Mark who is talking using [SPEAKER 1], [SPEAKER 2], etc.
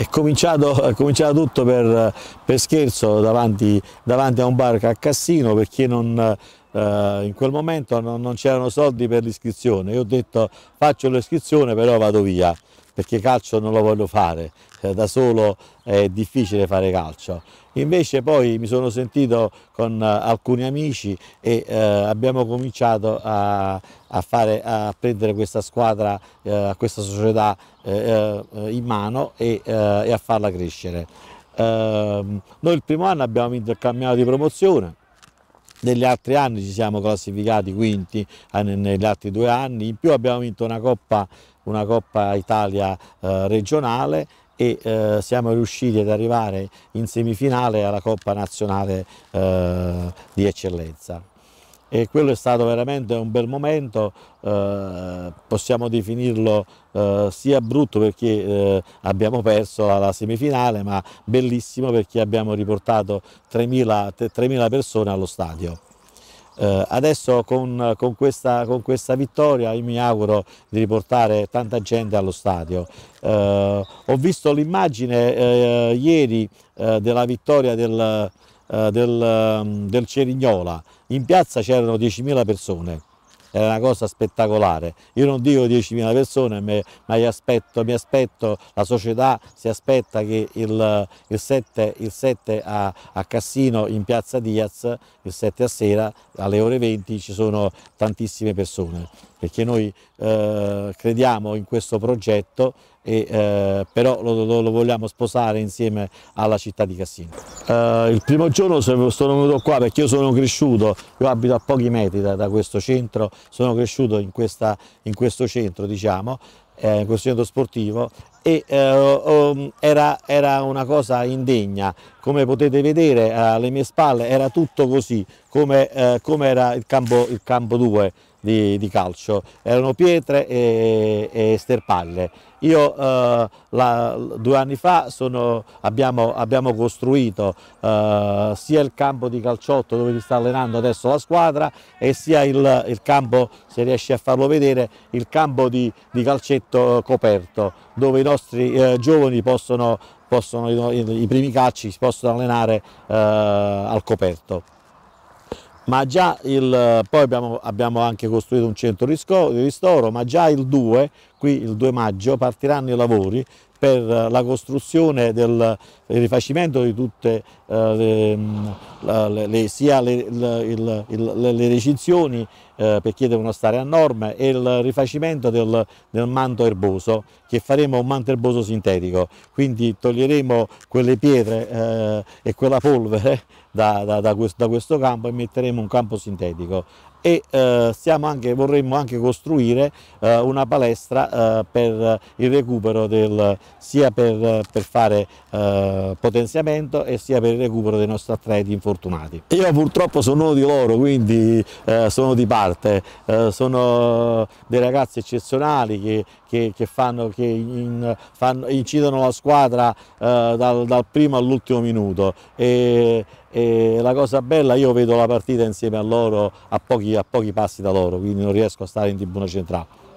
[SPEAKER 1] È cominciato, è cominciato tutto per, per scherzo davanti, davanti, a un bar a Cassino perché non, eh, in quel momento non, non c'erano soldi per l'iscrizione. Io ho detto faccio l'iscrizione però vado via perché calcio non lo voglio fare, eh, da solo è difficile fare calcio. Invece poi mi sono sentito con uh, alcuni amici e uh, abbiamo cominciato a, a, fare, a, prendere questa squadra, uh, questa società in mano e, e, a farla crescere. Ehm, noi il primo anno abbiamo vinto il campionato di promozione, negli altri anni ci siamo classificati quinti negli altri due anni, in più abbiamo vinto una Coppa, una Coppa Italia regionale e eh, siamo riusciti ad arrivare in semifinale alla Coppa Nazionale eh, di Eccellenza. E quello è stato veramente un bel momento, eh, possiamo definirlo eh, sia brutto perché eh, abbiamo perso la, semifinale, ma bellissimo perché abbiamo riportato 3.000 persone allo stadio. Eh, adesso con, con, questa, con, questa, vittoria io mi auguro di riportare tanta gente allo stadio. Eh, ho visto l'immagine eh, ieri eh, della vittoria del, eh, del, del Cerignola, in piazza c'erano 10.000 persone. Era una cosa spettacolare. Io non dico 10.000 persone, ma aspetto, mi aspetto, la società si aspetta che il, il 7, il 7 a, a, Cassino in piazza Diaz, il 7 a sera alle ore 20 ci sono tantissime persone, perché noi eh, crediamo in questo progetto e, eh, però lo, lo, lo, vogliamo sposare insieme alla città di Cassino. Eh, il primo giorno sono venuto qua perché io sono cresciuto, io abito a pochi metri da, da questo centro, sono cresciuto in, questa, in questo centro diciamo, eh, in questo centro sportivo e eh, um, era, era, una cosa indegna, come potete vedere alle mie spalle era tutto così, come, eh, come era il campo 2 di, di calcio, erano pietre e, e sterpalle. Io eh, la, due anni fa sono, abbiamo, abbiamo, costruito eh, sia il campo di calciotto dove si sta allenando adesso la squadra e sia il, il campo, se riesci a farlo vedere, il campo di, di calcetto coperto dove i nostri eh, giovani possono, possono i, i, primi calci si possono allenare eh, al coperto ma già il, poi abbiamo, abbiamo, anche costruito un centro di ristoro, ma già il 2, qui il 2 maggio, partiranno i lavori per la costruzione del rifacimento di tutte eh, le, le, sia le, il, le recinzioni eh, perché devono stare a norma e il rifacimento del, del, manto erboso che faremo un manto erboso sintetico. Quindi toglieremo quelle pietre eh, e quella polvere da, da, da, questo, da, questo, campo e metteremo un campo sintetico e eh, anche, vorremmo anche costruire eh, una palestra eh, per il recupero del, sia per, per fare eh, potenziamento e sia per il recupero dei nostri atleti infortunati. Io purtroppo sono uno di loro, quindi eh, sono di parte, eh, sono dei ragazzi eccezionali che, che, che, fanno, che in, fanno, incidono la squadra dal, dal primo all'ultimo minuto. E, e la cosa bella io vedo la partita insieme a loro a pochi, a pochi passi da loro quindi non riesco a stare in tribuna centrale